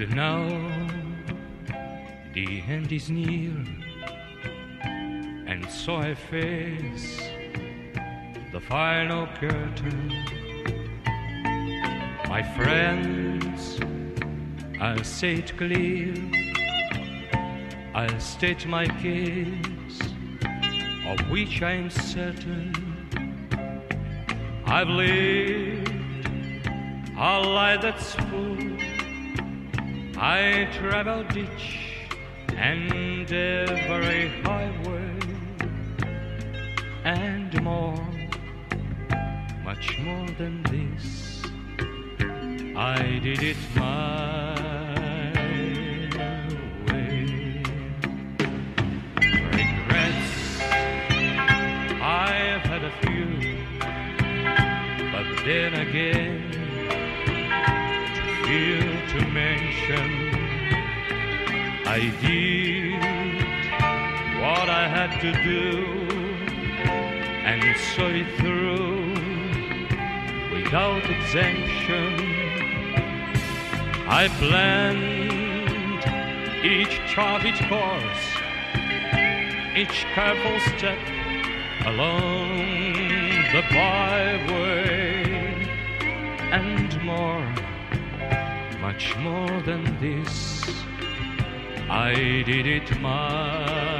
And now the end is near, and so I face the final curtain. My friends, I'll say it clear, I'll state my case, of which I'm certain. I've lived a life that's full. I traveled each and every highway and more, much more than this. I did it my way. Regrets, I've had a few, but then again mention. I did what I had to do and saw it through without exemption. I planned each charted course, each careful step along the byway and more much more than this. I did it my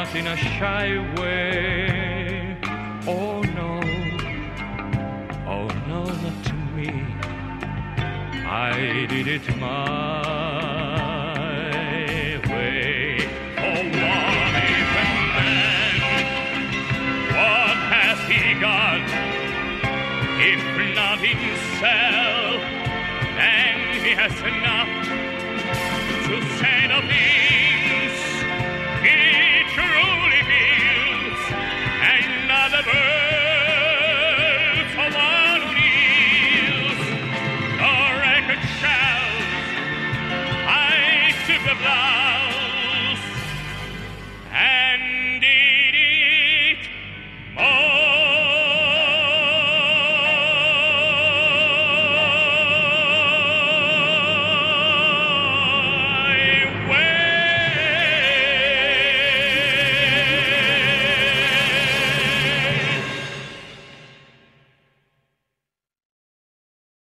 not in a shy way. Oh no, oh no, not to me. I did it my way. Oh, what even then? What has he got? If not himself, then he has enough to say.